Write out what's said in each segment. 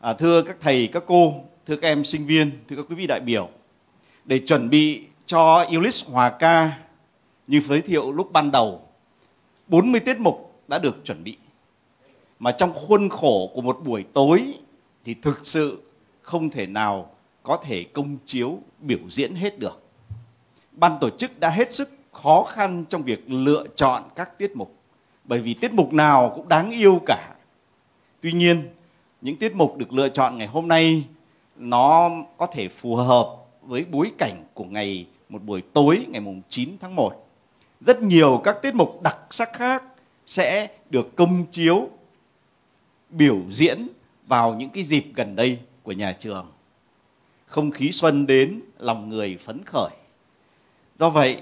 À, thưa các thầy, các cô, thưa các em sinh viên, thưa các quý vị đại biểu, để chuẩn bị cho Ulyss Hòa ca như giới thiệu lúc ban đầu, 40 tiết mục đã được chuẩn bị. Mà trong khuôn khổ của một buổi tối thì thực sự không thể nào có thể công chiếu biểu diễn hết được. Ban tổ chức đã hết sức khó khăn trong việc lựa chọn các tiết mục bởi vì tiết mục nào cũng đáng yêu cả. Tuy nhiên, những tiết mục được lựa chọn ngày hôm nay nó có thể phù hợp với bối cảnh của ngày một buổi tối ngày mùng 9 tháng 1. Rất nhiều các tiết mục đặc sắc khác sẽ được công chiếu biểu diễn vào những cái dịp gần đây của nhà trường. Không khí xuân đến, lòng người phấn khởi. Do vậy,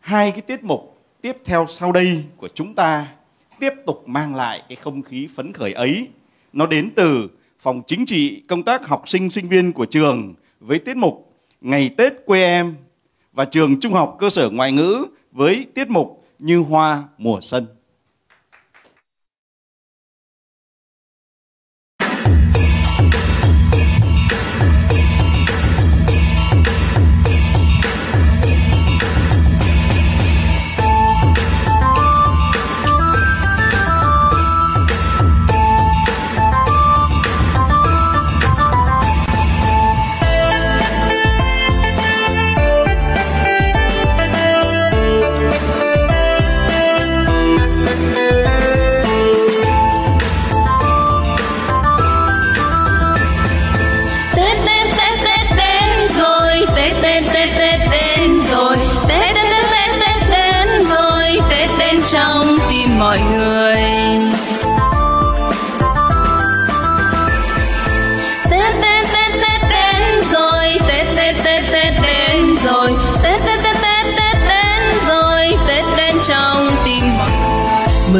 hai cái tiết mục tiếp theo sau đây của chúng ta tiếp tục mang lại cái không khí phấn khởi ấy. Nó đến từ phòng chính trị công tác học sinh sinh viên của trường với tiết mục Ngày Tết quê em và trường trung học cơ sở ngoại ngữ với tiết mục Như hoa mùa xuân.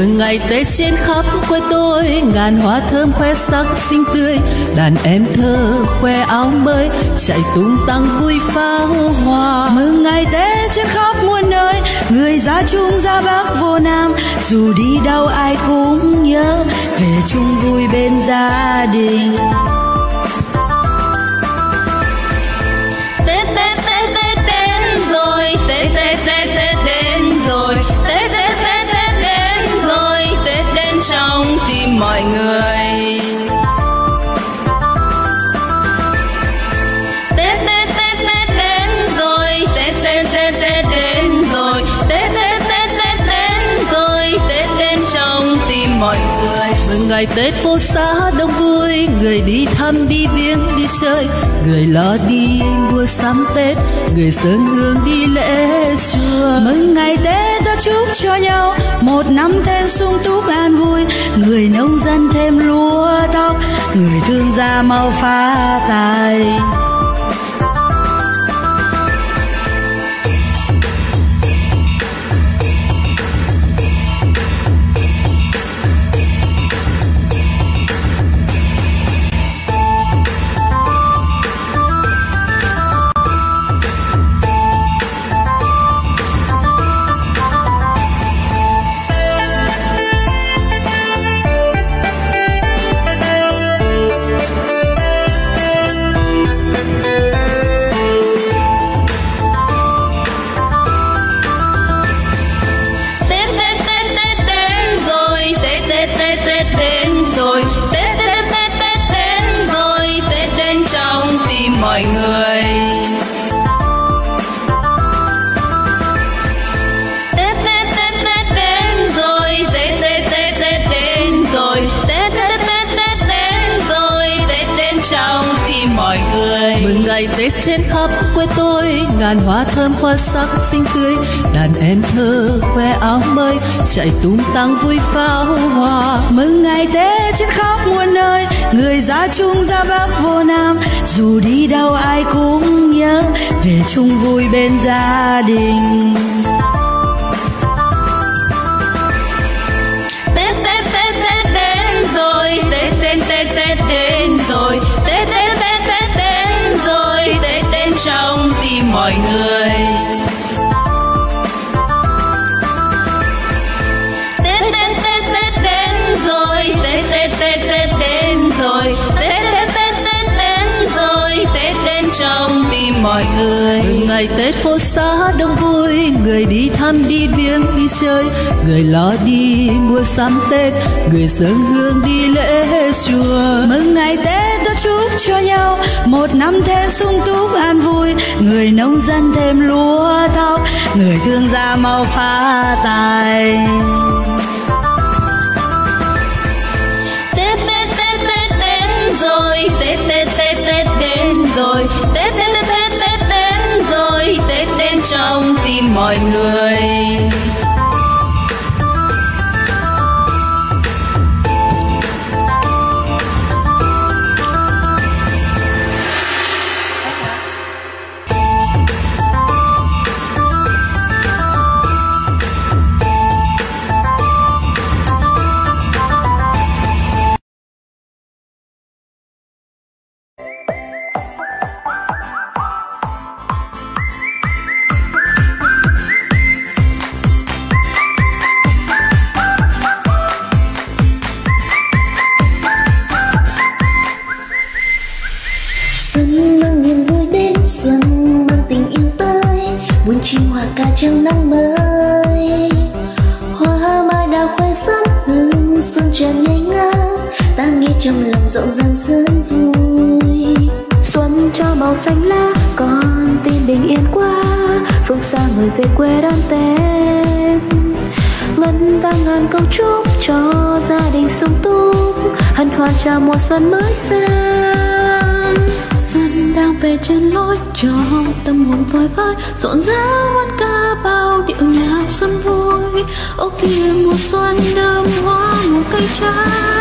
Mừng ngày Tết trên khắp quê tôi, Ngàn hoa thơm khoe sắc xinh tươi. Đàn em thơ khoe áo mới, Chạy tung tăng vui pháo hoa. Mừng ngày Tết trên khắp muôn nơi, Người ra Trung ra Bắc vô Nam. Dù đi đâu ai cũng nhớ, Về chung vui bên gia đình. Ngày Tết phố xá đông vui, Người đi thăm, đi viếng, đi chơi. Người lo đi mua sắm Tết, Người sớm hương đi lễ chùa. Mừng ngày Tết ta chúc cho nhau, Một năm thêm sung túc an vui. Người nông dân thêm lúa tóc, Người thương gia mau phá tài. Ngày Tết trên khắp quê tôi, Ngàn hoa thơm hoa sắc xinh tươi. Đàn em thơ khoe áo mới, Chạy tung tăng vui pháo hoa. Mừng ngày Tết trên khắp muôn nơi, Người ra Trung ra Bắc vô Nam. Dù đi đâu ai cũng nhớ, Về chung vui bên gia đình. mọi người. Tết Tết Tết Tết đến rồi. Tết Tết Tết Tết đến rồi. Tết Tết Tết Tết đến rồi. Tết đến trong tim mọi người. Ngày Tết phố xá đông vui. Người đi thăm, đi viếng, đi chơi. Người lo đi mua sắm Tết. Người dâng hương đi lễ chùa. Mừng ngày Tết chúc cho nhau. Một năm thêm sung túc an vui, người nông dân thêm lúa thóc, người thương gia mau phá tài tết tết tết tết đến rồi, tết tết tết tết đến rồi. Tết tết tết tết tết đến rồi, tết đến trong tim mọi người. Hoa ca trăng nắng mới. Hoa mai đào khoe sắc hương xuân tràn ngây ngất ta nghe trong lòng rộn ràng rất vui. Xuân cho màu xanh lá, con tim bình yên qua phương xa người về quê đón tết. Ngân vang ngàn câu chúc cho gia đình sung túc. Hân hoan chào mùa xuân mới sang đang về trên lối cho tâm hồn vơi vơi. Rộn rã hoan ca bao điệu nhạc xuân vui. Ô kia mùa xuân đơm hoa, mùa cây trái.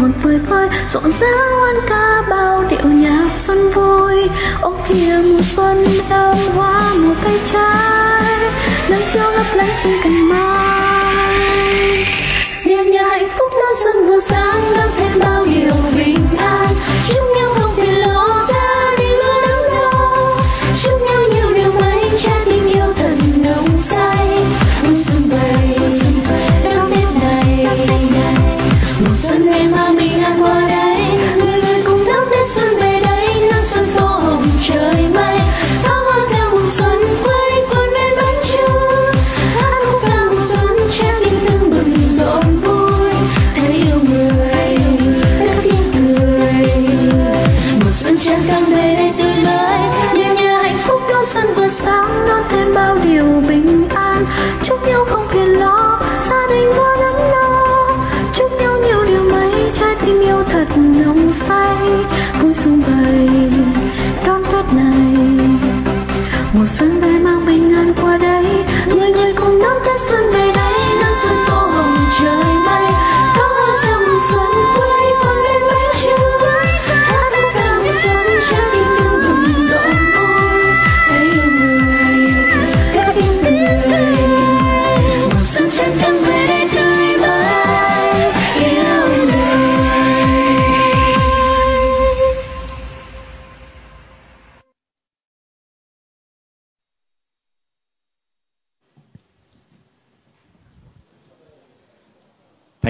Tâm phơi vơi rộn rã hoan ca bao điệu nhạc xuân vui. Ô kia mùa xuân đơm hoa mùa cây trái, nắng chiếu lấp lánh trên cành mai. Đêm nhà hạnh phúc đón xuân vừa sáng đón thêm bao điều bình an. Đón này. Mùa xuân về mang bình an qua đây, người người cùng đón tết xuân về đây.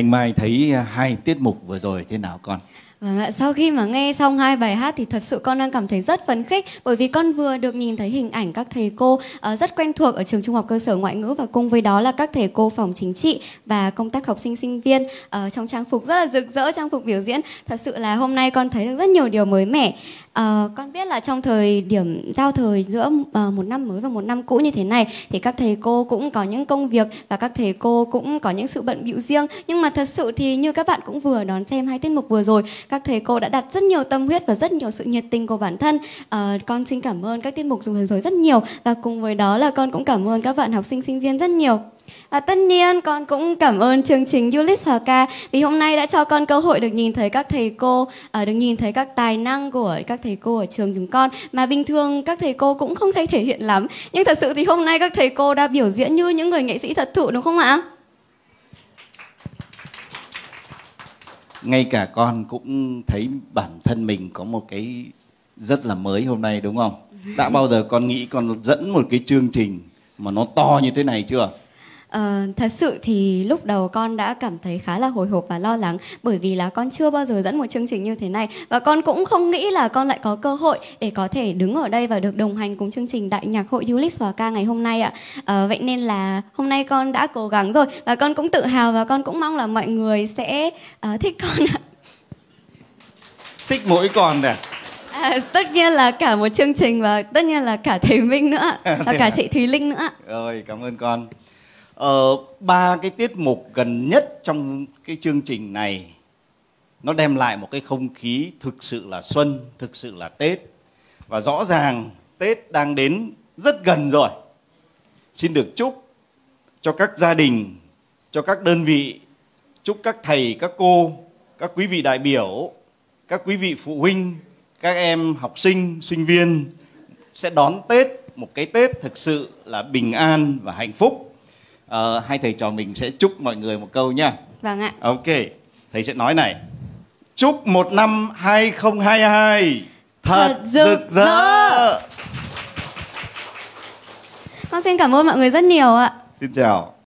Thanh Mai thấy à, hai tiết mục vừa rồi thế nào con? Vâng ạ, sau khi mà nghe xong hai bài hát thì thật sự con đang cảm thấy rất phấn khích bởi vì con vừa được nhìn thấy hình ảnh các thầy cô uh, rất quen thuộc ở trường trung học cơ sở ngoại ngữ và cùng với đó là các thầy cô phòng chính trị và công tác học sinh sinh viên uh, trong trang phục rất là rực rỡ trang phục biểu diễn. Thật sự là hôm nay con thấy được rất nhiều điều mới mẻ. À, con biết là trong thời điểm giao thời giữa à, một năm mới và một năm cũ như thế này thì các thầy cô cũng có những công việc và các thầy cô cũng có những sự bận bịu riêng. Nhưng mà thật sự thì như các bạn cũng vừa đón xem hai tiết mục vừa rồi các thầy cô đã đặt rất nhiều tâm huyết và rất nhiều sự nhiệt tình của bản thân. À, con xin cảm ơn các tiết mục vừa rồi rất nhiều. Và cùng với đó là con cũng cảm ơn các bạn học sinh sinh viên rất nhiều. À, tất nhiên con cũng cảm ơn chương trình Ulyss Hòa ca vì hôm nay đã cho con cơ hội được nhìn thấy các thầy cô, à, được nhìn thấy các tài năng của các thầy cô ở trường chúng con mà bình thường các thầy cô cũng không thấy thể hiện lắm. Nhưng thật sự thì hôm nay các thầy cô đã biểu diễn như những người nghệ sĩ thật thụ đúng không ạ? ngay cả con cũng thấy bản thân mình có một cái rất là mới hôm nay đúng không đã bao giờ con nghĩ con dẫn một cái chương trình mà nó to như thế này chưa Ờ, thật sự thì lúc đầu con đã cảm thấy khá là hồi hộp và lo lắng bởi vì là con chưa bao giờ dẫn một chương trình như thế này và con cũng không nghĩ là con lại có cơ hội để có thể đứng ở đây và được đồng hành cùng chương trình Đại nhạc hội Ulyss Hòa ca ngày hôm nay ạ. Ờ, vậy nên là hôm nay con đã cố gắng rồi và con cũng tự hào và con cũng mong là mọi người sẽ uh, thích con ạ. thích mỗi con nè À, tất nhiên là cả một chương trình và tất nhiên là cả thầy Minh nữa và cả chị Thúy Linh nữa. Rồi cảm ơn con. Ờ, ba cái tiết mục gần nhất trong cái chương trình này nó đem lại một cái không khí thực sự là xuân, thực sự là Tết. Và rõ ràng Tết đang đến rất gần rồi. Xin được chúc cho các gia đình, cho các đơn vị, chúc các thầy, các cô, các quý vị đại biểu, các quý vị phụ huynh, các em học sinh, sinh viên sẽ đón Tết một cái Tết thực sự là bình an và hạnh phúc uh, hai thầy trò mình sẽ chúc mọi người một câu nha. Vâng ạ. Ok, thầy sẽ nói này. Chúc một năm 2022 thật, thật rực rỡ. Con xin cảm ơn mọi người rất nhiều ạ. Xin chào.